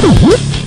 Mm-hmm.